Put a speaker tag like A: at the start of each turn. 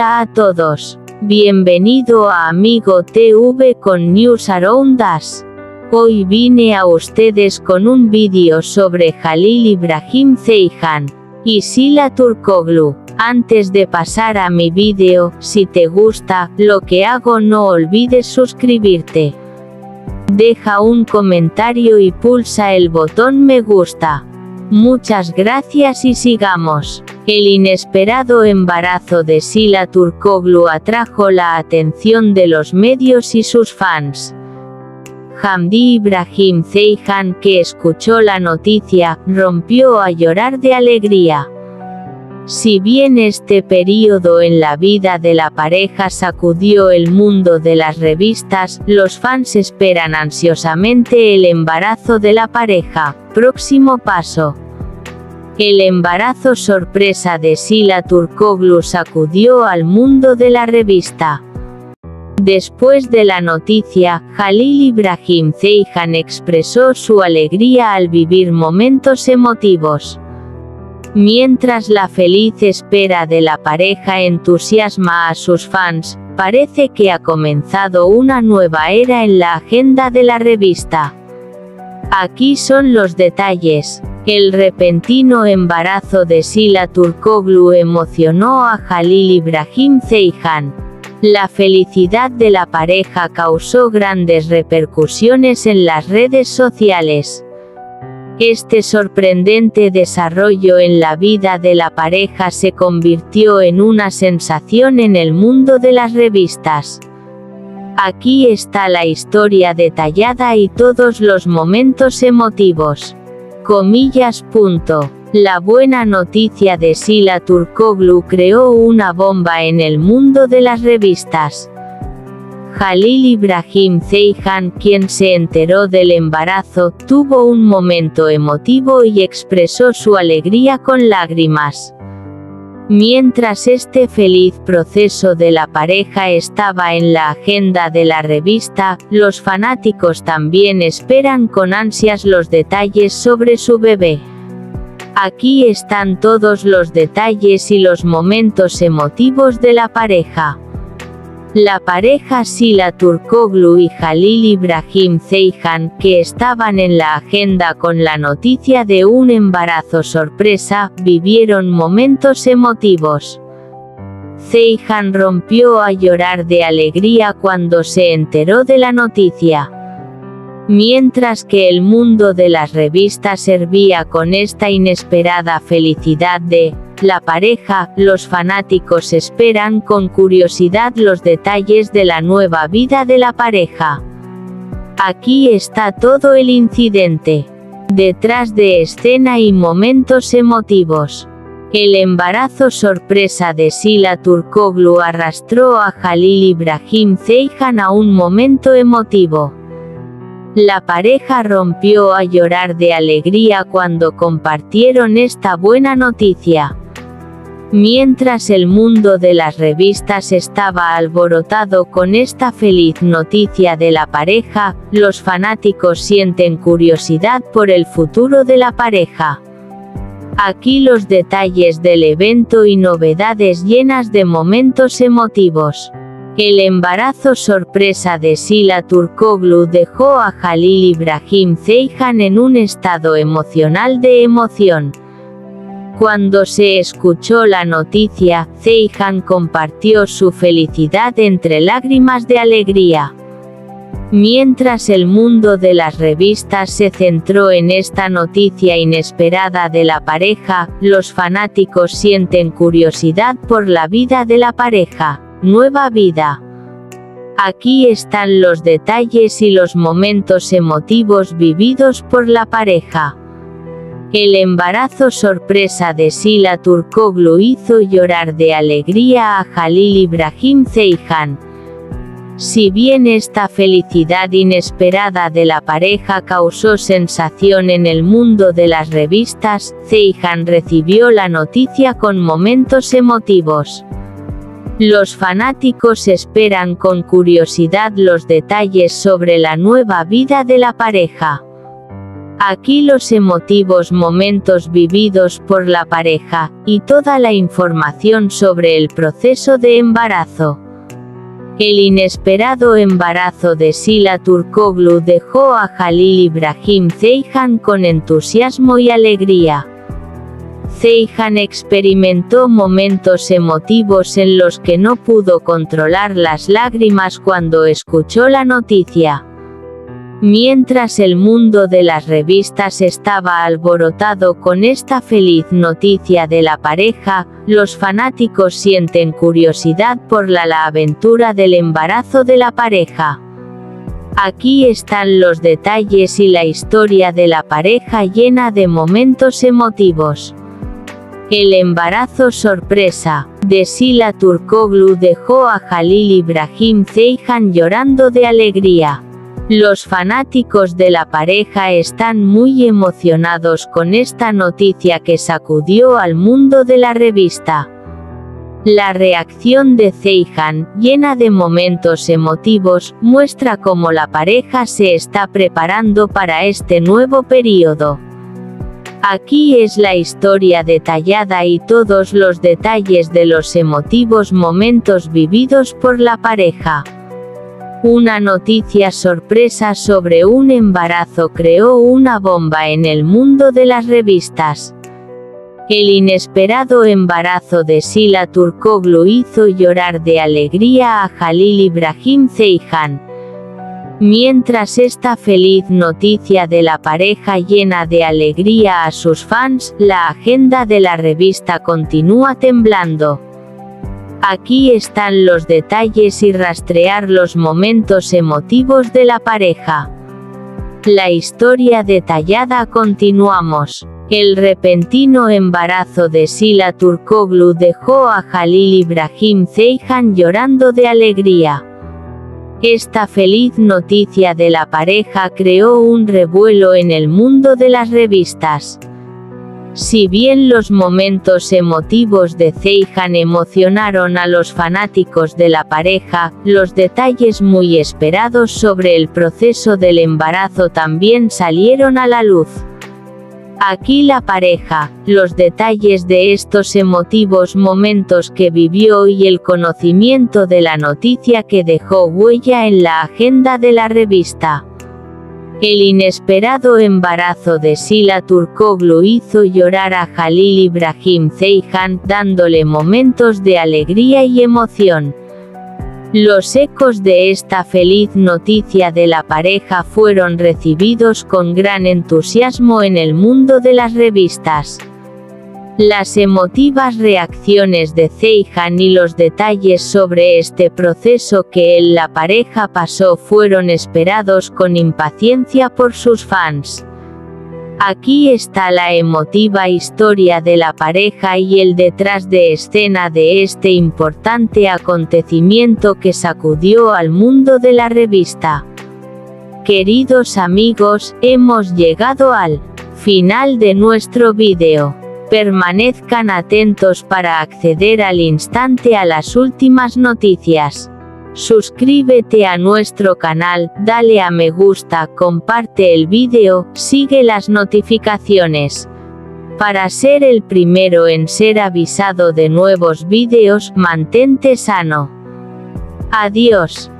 A: Hola a todos. Bienvenido a Amigo TV con News Around Us. Hoy vine a ustedes con un vídeo sobre Jalil Ibrahim Zeijan y Sila Turkoglu. Antes de pasar a mi vídeo, si te gusta lo que hago no olvides suscribirte. Deja un comentario y pulsa el botón me gusta. Muchas gracias y sigamos. El inesperado embarazo de Sila Turkoglu atrajo la atención de los medios y sus fans. Hamdi Ibrahim Zeijan, que escuchó la noticia, rompió a llorar de alegría. Si bien este periodo en la vida de la pareja sacudió el mundo de las revistas, los fans esperan ansiosamente el embarazo de la pareja. Próximo paso. El embarazo sorpresa de Sila Turkoglu sacudió al mundo de la revista. Después de la noticia, Jalil Ibrahim Zeijan expresó su alegría al vivir momentos emotivos. Mientras la feliz espera de la pareja entusiasma a sus fans, parece que ha comenzado una nueva era en la agenda de la revista. Aquí son los detalles. El repentino embarazo de Sila Turkoglu emocionó a Jalil Ibrahim Zeijan. La felicidad de la pareja causó grandes repercusiones en las redes sociales. Este sorprendente desarrollo en la vida de la pareja se convirtió en una sensación en el mundo de las revistas. Aquí está la historia detallada y todos los momentos emotivos. Comillas. Punto. La buena noticia de Sila Turkoglu creó una bomba en el mundo de las revistas. Jalil Ibrahim Zeijan, quien se enteró del embarazo, tuvo un momento emotivo y expresó su alegría con lágrimas. Mientras este feliz proceso de la pareja estaba en la agenda de la revista, los fanáticos también esperan con ansias los detalles sobre su bebé. Aquí están todos los detalles y los momentos emotivos de la pareja. La pareja Sila Turkoglu y Jalil Ibrahim Zeijan, que estaban en la agenda con la noticia de un embarazo sorpresa, vivieron momentos emotivos. Zeijan rompió a llorar de alegría cuando se enteró de la noticia. Mientras que el mundo de las revistas servía con esta inesperada felicidad de la pareja, los fanáticos esperan con curiosidad los detalles de la nueva vida de la pareja. Aquí está todo el incidente. Detrás de escena y momentos emotivos. El embarazo sorpresa de Sila Turkoglu arrastró a Jalil Ibrahim Zeijan a un momento emotivo. La pareja rompió a llorar de alegría cuando compartieron esta buena noticia. Mientras el mundo de las revistas estaba alborotado con esta feliz noticia de la pareja, los fanáticos sienten curiosidad por el futuro de la pareja. Aquí los detalles del evento y novedades llenas de momentos emotivos. El embarazo sorpresa de Sila Turkoglu dejó a Jalil Ibrahim Zeijan en un estado emocional de emoción. Cuando se escuchó la noticia, Zeijan compartió su felicidad entre lágrimas de alegría. Mientras el mundo de las revistas se centró en esta noticia inesperada de la pareja, los fanáticos sienten curiosidad por la vida de la pareja. Nueva vida. Aquí están los detalles y los momentos emotivos vividos por la pareja. El embarazo sorpresa de Sila Turkoglu hizo llorar de alegría a Jalil Ibrahim Zeijan. Si bien esta felicidad inesperada de la pareja causó sensación en el mundo de las revistas, Zeijan recibió la noticia con momentos emotivos. Los fanáticos esperan con curiosidad los detalles sobre la nueva vida de la pareja. Aquí los emotivos momentos vividos por la pareja, y toda la información sobre el proceso de embarazo. El inesperado embarazo de Sila Turkoglu dejó a Jalil Ibrahim Zeijan con entusiasmo y alegría. Zeijan experimentó momentos emotivos en los que no pudo controlar las lágrimas cuando escuchó la noticia. Mientras el mundo de las revistas estaba alborotado con esta feliz noticia de la pareja, los fanáticos sienten curiosidad por la, aventura del embarazo de la pareja. Aquí están los detalles y la historia de la pareja llena de momentos emotivos. El embarazo sorpresa de Sila Turkoglu dejó a Jalil Ibrahim Zeijan llorando de alegría. Los fanáticos de la pareja están muy emocionados con esta noticia que sacudió al mundo de la revista. La reacción de Zeihan, llena de momentos emotivos, muestra cómo la pareja se está preparando para este nuevo periodo. Aquí es la historia detallada y todos los detalles de los emotivos momentos vividos por la pareja. Una noticia sorpresa sobre un embarazo creó una bomba en el mundo de las revistas. El inesperado embarazo de Sila Turkoglu hizo llorar de alegría a Jalil Ibrahim Zeijan. Mientras esta feliz noticia de la pareja llena de alegría a sus fans, la agenda de la revista continúa temblando. Aquí están los detalles y rastrear los momentos emotivos de la pareja. La historia detallada continuamos. El repentino embarazo de Sila Turkoglu dejó a Jalil Ibrahim Zeijan llorando de alegría. Esta feliz noticia de la pareja creó un revuelo en el mundo de las revistas. Si bien los momentos emotivos de Zeijan emocionaron a los fanáticos de la pareja, los detalles muy esperados sobre el proceso del embarazo también salieron a la luz. Aquí la pareja, los detalles de estos emotivos momentos que vivió y el conocimiento de la noticia que dejó huella en la agenda de la revista. El inesperado embarazo de Sila Turkoglu hizo llorar a Jalil Ibrahim Zeijan, dándole momentos de alegría y emoción. Los ecos de esta feliz noticia de la pareja fueron recibidos con gran entusiasmo en el mundo de las revistas. Las emotivas reacciones de Zeijan y los detalles sobre este proceso que él la pareja pasó fueron esperados con impaciencia por sus fans. Aquí está la emotiva historia de la pareja y el detrás de escena de este importante acontecimiento que sacudió al mundo de la revista. Queridos amigos, hemos llegado al final de nuestro vídeo. Permanezcan atentos para acceder al instante a las últimas noticias. Suscríbete a nuestro canal, dale a me gusta, comparte el vídeo, sigue las notificaciones. Para ser el primero en ser avisado de nuevos vídeos, mantente sano. Adiós.